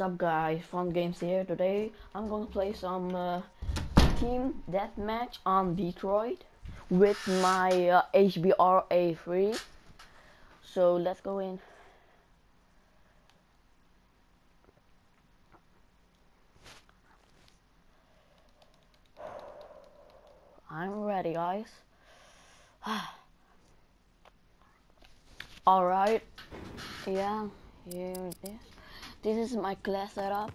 Sup guys, Fun Games here. Today I'm gonna play some uh, team deathmatch on Detroit with my uh, HBR A3. So let's go in. I'm ready guys. Alright. Yeah, here it is. This is my class setup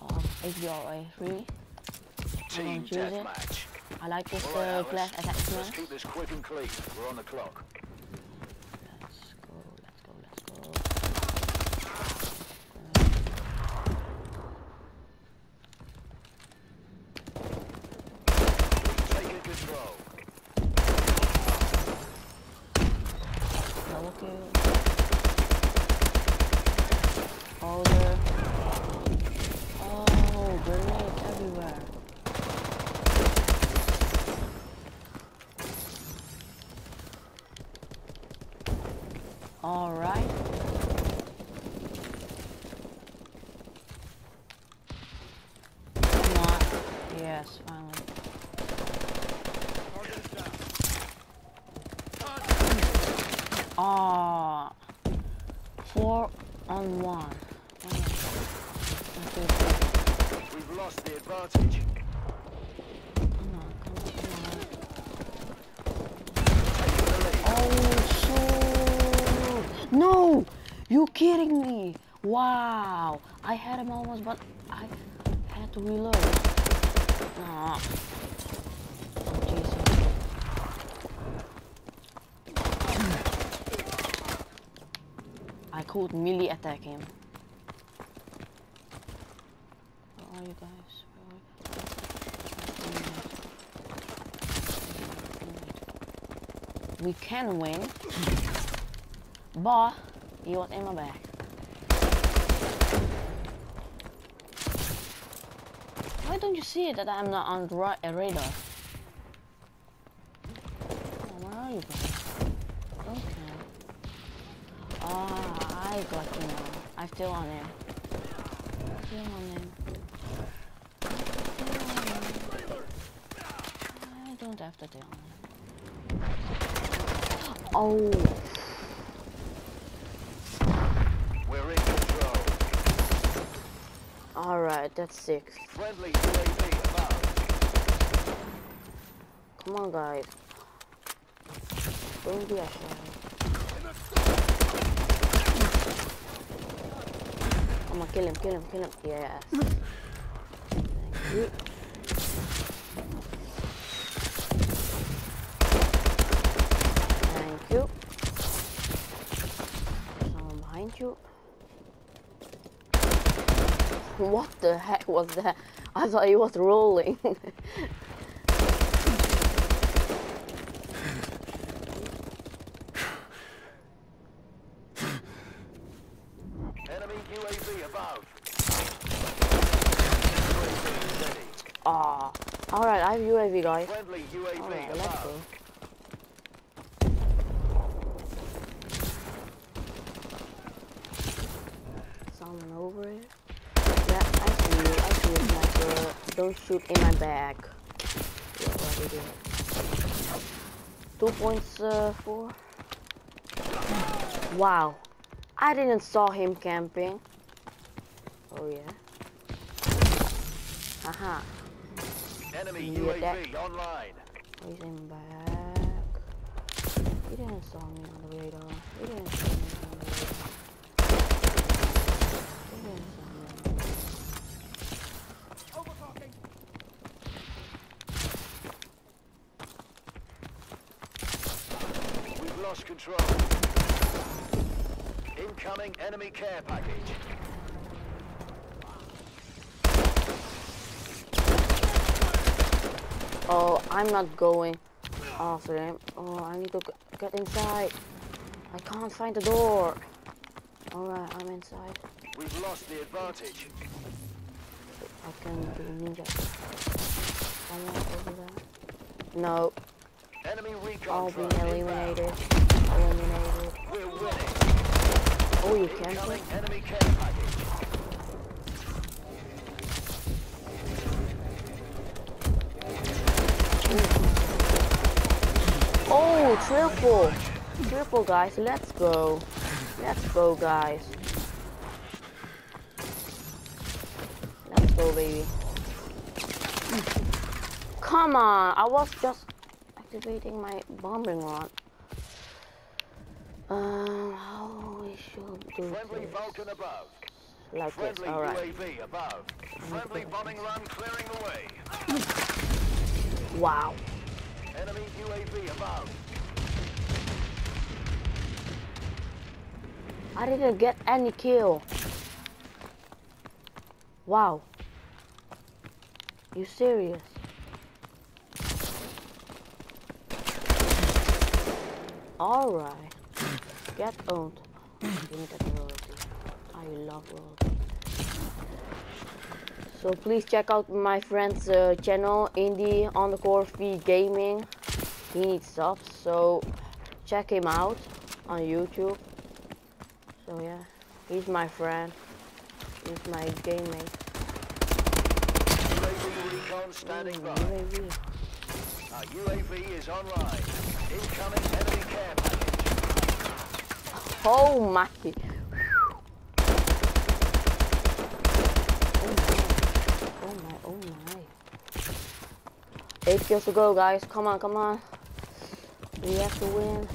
of HBR A3. Team deathmatch. I like this uh, class Let's keep this quick and clean. We're on the clock. Let's go, let's go, let's go. Taking control. Double kill. Older. Oh, grenades everywhere. Alright. Come on. Yes, finally. Ah, four on one. We've lost the advantage. Oh, shoot! No! You kidding me? Wow! I had him almost, but I had to reload. Oh, I could melee attack him. Where are you guys? You? We can win, but was in my back. Don't you see that I'm not on a radar? Oh, where are you guys? Okay. Ah, I got you now. I'm still on him. Him. Still on him. I don't have to deal on him. Oh, We're in control. Alright, that's six. Friendly UAV above. Come on, guys. Don't be a shy. I'm gonna kill him, kill him, kill him. Yes. Thank you. Thank you. Someone behind you. What the heck was that? I thought he was rolling. Enemy UAV above. UAV ready. Ah, alright, I have UAV, guys. Friendly UAV Alright, let's go. Someone over here? Yeah, I see you. I see you, sniper. Don't shoot in my back. Yeah, what do. Two points, uh, four. Wow. I didn't saw him camping. Oh, yeah. Aha. Enemy You get that? UAV online. He's in back. He didn't saw me on the radar. He didn't see me on the radar. He didn't see me on the radar. We've lost control. Incoming enemy care package. Oh, I'm not going after him. Oh, I need to get inside. I can't find the door. Alright, I'm inside. We've lost the advantage. I can do ninja. Someone over there? No, Enemy all being eliminated. Eliminated. Oh, you canceled? Oh, triple! Triple, guys. Let's go. Let's go, guys. Let's go, baby. Come on. I was just activating my bombing run. Um, how we should do Friendly this? Vulcan above. Like this. Friendly All right. UAV above. Friendly bombing run clearing the way. Wow. Enemy UAV above. I didn't get any kill. Wow. You serious? Alright. Get owned. Give me that royalty. I love royalty. So please check out my friend's uh, channel, Indie underscore V Gaming. He needs subs, so check him out on YouTube. So yeah, he's my friend. He's my game mate. UAV recon standing by. UAV. Our UAV is online. Incoming enemy care package. Oh, oh my. Oh my, oh my. Eight kills to go, guys. Come on, come on. We have to win.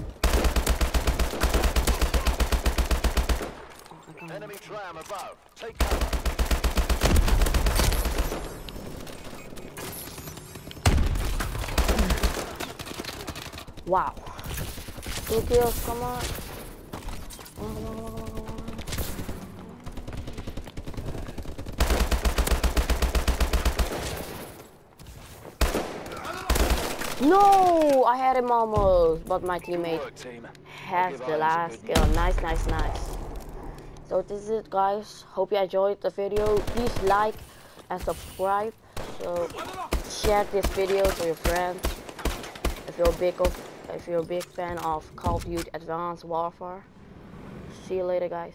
Oh, I don't know. Enemy tram above. Take cover. Wow. Two kills, come on. Come on, come on, come on. No, I had him almost, but my teammate work, team. has the last good kill. Nice, nice, nice. So this is it, guys. Hope you enjoyed the video. Please like and subscribe. So share this video to your friends. If you're a big of, if you're a big fan of Call of Duty Advanced Warfare. See you later, guys.